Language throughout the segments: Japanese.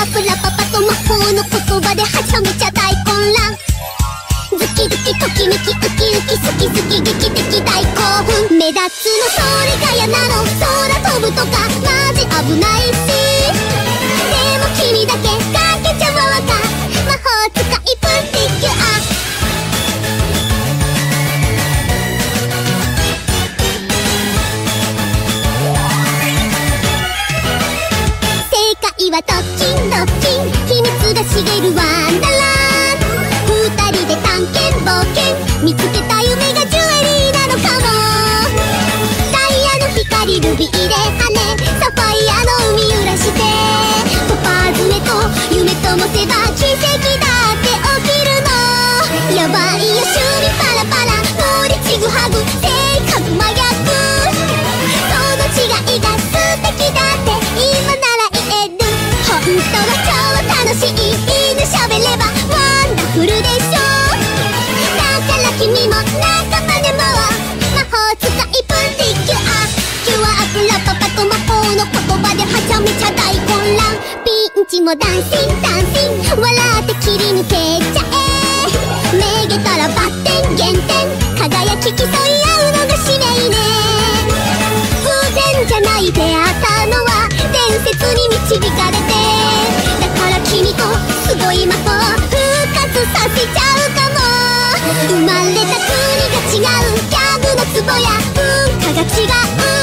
アプラパパと魔法の言葉ではちゃめちゃ大混乱。ズキズキときめきウキウキ好き好き劇的大興奮。目立つのそれが嫌なの。空飛ぶとかマジ危ないし。でも君だけかけちゃわわか。魔法使いプンティキュア正解はドッるワめちゃ大混乱。ピンチもダンシンダンシン。笑って切り抜けちゃえ。めげたらバッテン減点。輝き競い合うのが使命ね。偶然じゃない出会ったのは伝説に導かれて。だから君とすごい魔法復活させちゃうかも。生まれた国が違う。ギャグのツボや文化が違う。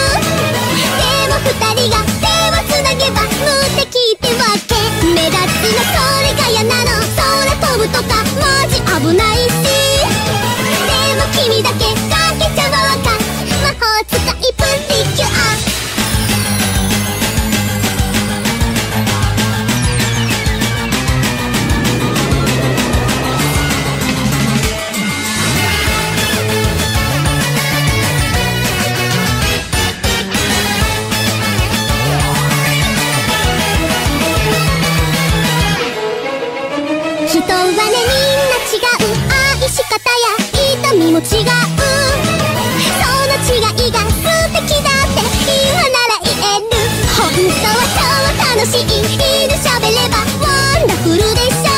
しい犬喋ればワンダフルでしょ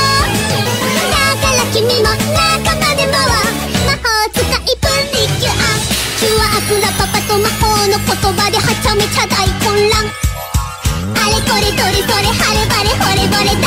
だから君も仲間でも魔法使いプリティキュアキュアップラパパと魔法の言葉ではちゃめちゃ大混乱。あれこれどれそれ晴れ晴れ惚れ惚れ